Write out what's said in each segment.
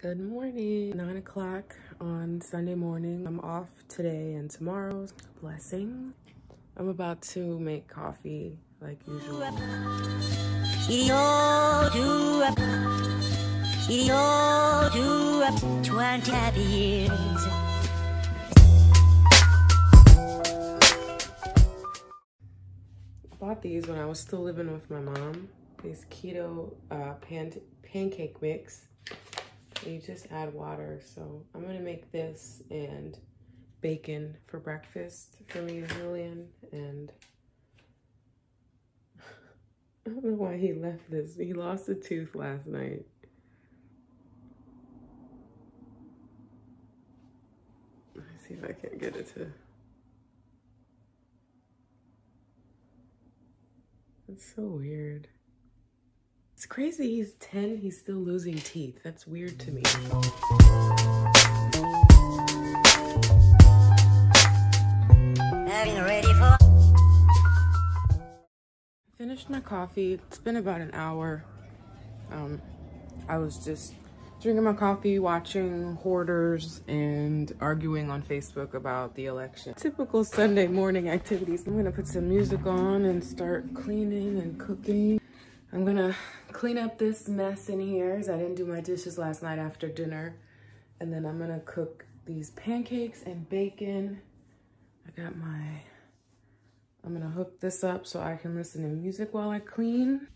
Good morning. Nine o'clock on Sunday morning. I'm off today and tomorrow's Blessing. I'm about to make coffee like usual. Twenty years. bought these when I was still living with my mom. These keto uh, pan pancake mix you just add water. So I'm gonna make this and bacon for breakfast for me and Julian. And I don't know why he left this. He lost a tooth last night. Let's see if I can get it to. It's so weird. It's crazy he's 10, he's still losing teeth. That's weird to me. Finished my coffee. It's been about an hour. Um, I was just drinking my coffee, watching hoarders, and arguing on Facebook about the election. Typical Sunday morning activities. I'm gonna put some music on and start cleaning and cooking. I'm gonna clean up this mess in here as I didn't do my dishes last night after dinner. And then I'm gonna cook these pancakes and bacon. I got my, I'm gonna hook this up so I can listen to music while I clean.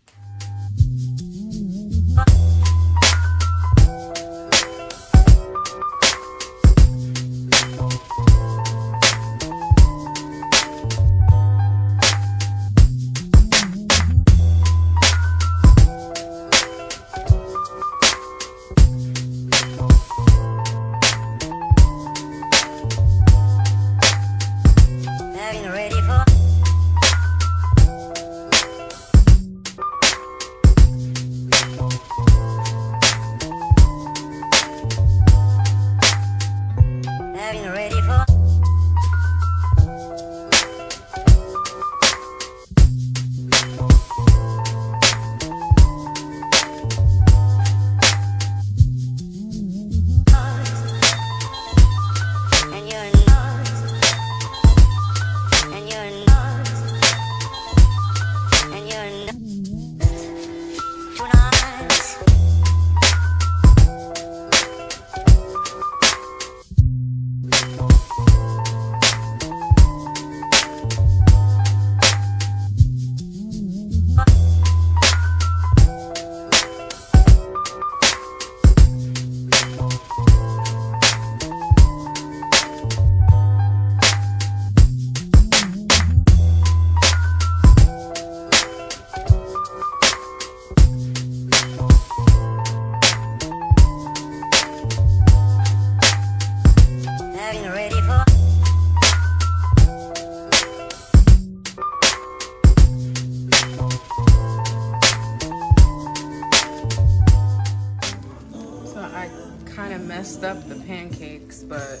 Up the pancakes, but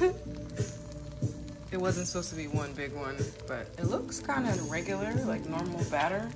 it wasn't supposed to be one big one, but it looks kind of regular, like normal batter.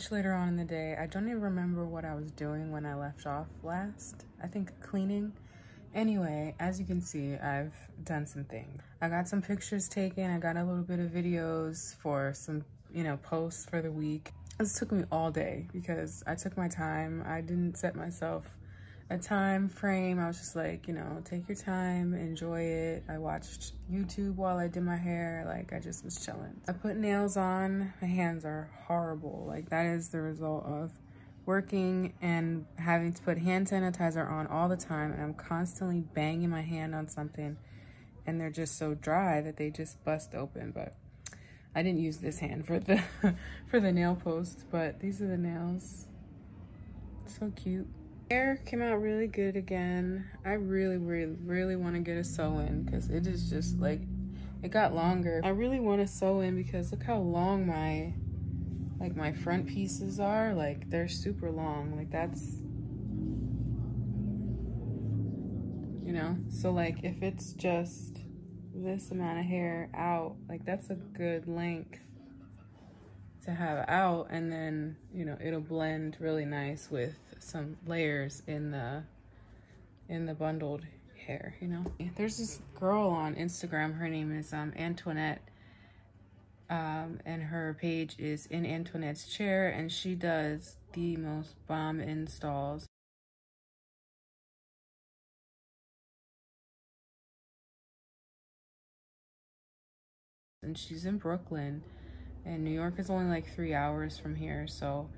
Much later on in the day. I don't even remember what I was doing when I left off last. I think cleaning. Anyway, as you can see, I've done some things. I got some pictures taken. I got a little bit of videos for some, you know, posts for the week. This took me all day because I took my time. I didn't set myself a time frame. I was just like, you know, take your time, enjoy it. I watched YouTube while I did my hair. Like, I just was chilling. I put nails on. My hands are horrible. Like, that is the result of working and having to put hand sanitizer on all the time. And I'm constantly banging my hand on something. And they're just so dry that they just bust open. But I didn't use this hand for the, for the nail post. But these are the nails. So cute. Hair came out really good again. I really, really, really want to get a sew-in because it is just like, it got longer. I really want to sew in because look how long my, like my front pieces are. Like they're super long. Like that's, you know? So like if it's just this amount of hair out, like that's a good length to have out and then, you know, it'll blend really nice with some layers in the in the bundled hair, you know. There's this girl on Instagram, her name is um, Antoinette, um, and her page is in Antoinette's chair, and she does the most bomb installs. And she's in Brooklyn, and New York is only like three hours from here, so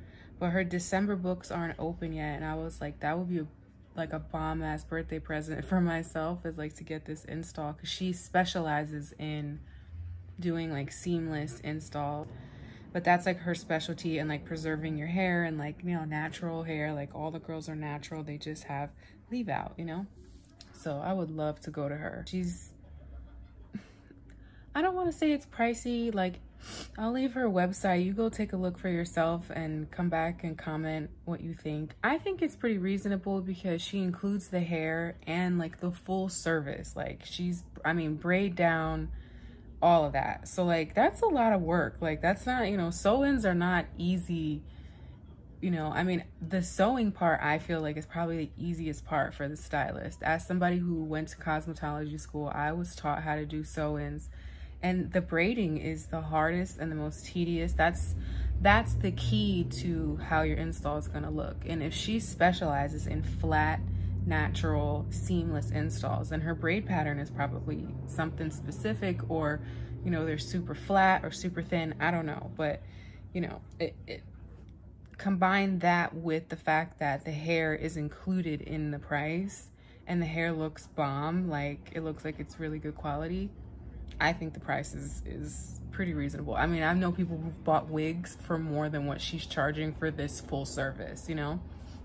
but her December books aren't open yet. And I was like, that would be a, like a bomb ass birthday present for myself is like to get this install because she specializes in doing like seamless install. But that's like her specialty and like preserving your hair and like, you know, natural hair. Like all the girls are natural. They just have leave out, you know? So I would love to go to her. She's, I don't want to say it's pricey. Like I'll leave her website. You go take a look for yourself and come back and comment what you think. I think it's pretty reasonable because she includes the hair and like the full service. Like she's, I mean, braid down, all of that. So like that's a lot of work. Like that's not, you know, sew-ins are not easy. You know, I mean, the sewing part I feel like is probably the easiest part for the stylist. As somebody who went to cosmetology school, I was taught how to do sew-ins and the braiding is the hardest and the most tedious. That's that's the key to how your install is going to look. And if she specializes in flat natural seamless installs and her braid pattern is probably something specific or you know they're super flat or super thin. I don't know. But you know it, it combine that with the fact that the hair is included in the price and the hair looks bomb like it looks like it's really good quality I think the price is, is pretty reasonable. I mean, I know people who've bought wigs for more than what she's charging for this full service, you know?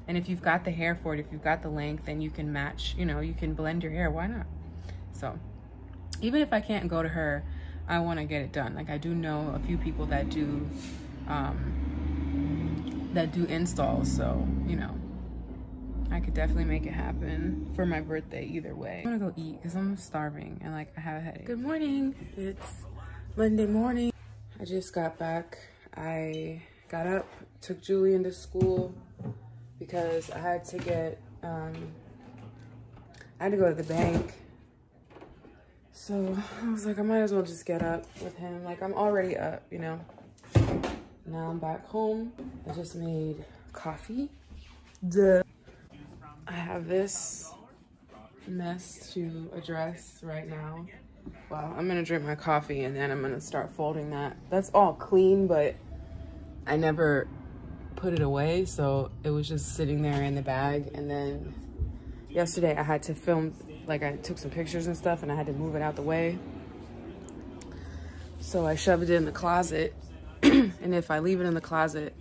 And if you've got the hair for it, if you've got the length, then you can match, you know, you can blend your hair. Why not? So even if I can't go to her, I want to get it done. Like I do know a few people that do, um, that do installs. So, you know, I could definitely make it happen for my birthday either way. I'm gonna go eat because I'm starving and like I have a headache. Good morning. It's Monday morning. I just got back. I got up, took Julian to school because I had to get, um, I had to go to the bank. So I was like, I might as well just get up with him. Like I'm already up, you know? Now I'm back home. I just made coffee. Duh. I have this mess to address right now. Well, I'm gonna drink my coffee and then I'm gonna start folding that. That's all clean, but I never put it away, so it was just sitting there in the bag. And then yesterday I had to film, like I took some pictures and stuff and I had to move it out the way. So I shoved it in the closet. and if I leave it in the closet,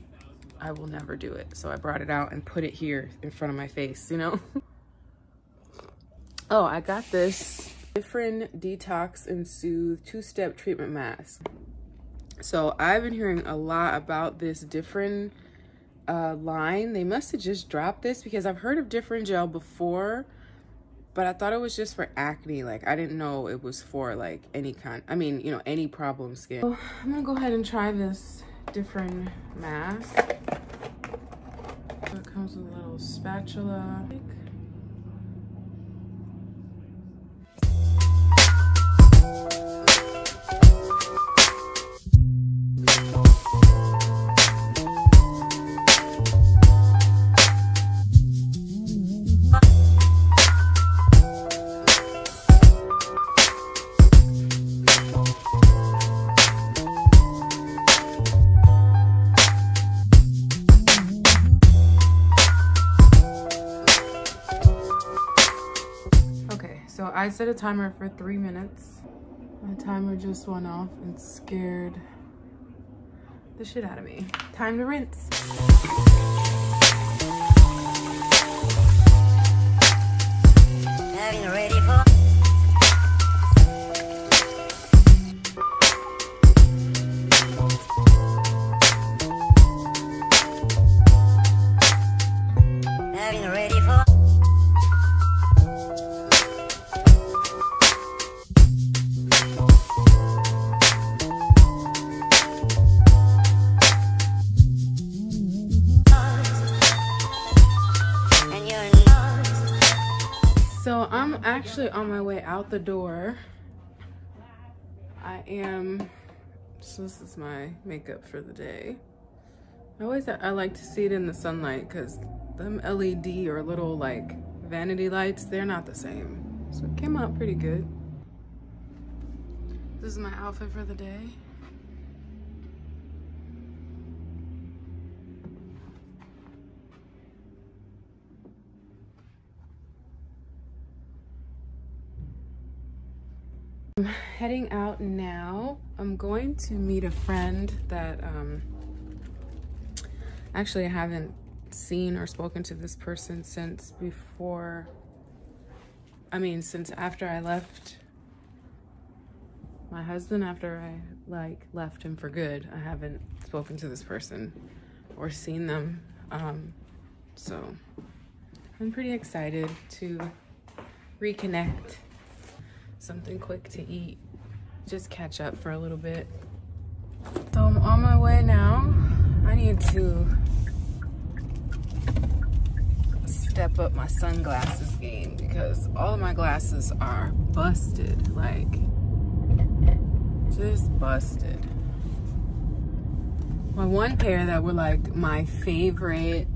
I will never do it. So I brought it out and put it here in front of my face, you know? oh, I got this Differin detox and soothe two-step treatment mask. So I've been hearing a lot about this Differin uh, line. They must have just dropped this because I've heard of Differin gel before, but I thought it was just for acne. Like I didn't know it was for like any kind, I mean, you know, any problem skin. So I'm gonna go ahead and try this Differin mask. So it comes with a little spatula. I set a timer for three minutes. My timer just went off and scared the shit out of me. Time to rinse. So on my way out the door. I am, so this is my makeup for the day. I always, I like to see it in the sunlight because them LED or little like vanity lights, they're not the same. So it came out pretty good. This is my outfit for the day. I'm heading out now. I'm going to meet a friend that um, actually I haven't seen or spoken to this person since before, I mean, since after I left my husband, after I like left him for good, I haven't spoken to this person or seen them. Um, so I'm pretty excited to reconnect something quick to eat. Just catch up for a little bit. So I'm on my way now. I need to step up my sunglasses game because all of my glasses are busted. Like, just busted. My one pair that were like my favorite,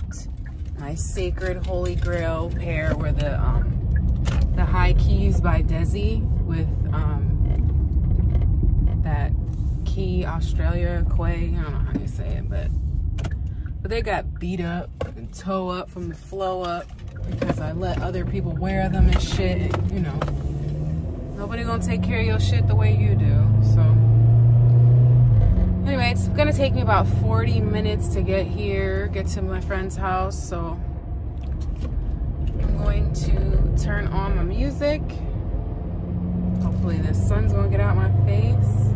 my sacred holy grail pair were the um, the High Keys by Desi with um, that Quay Australia Quay. I don't know how you say it, but but they got beat up and toe up from the flow up because I let other people wear them and shit. You know, nobody gonna take care of your shit the way you do. So anyway, it's gonna take me about 40 minutes to get here, get to my friend's house. So I'm going to turn on my music Hopefully the sun's gonna get out my face.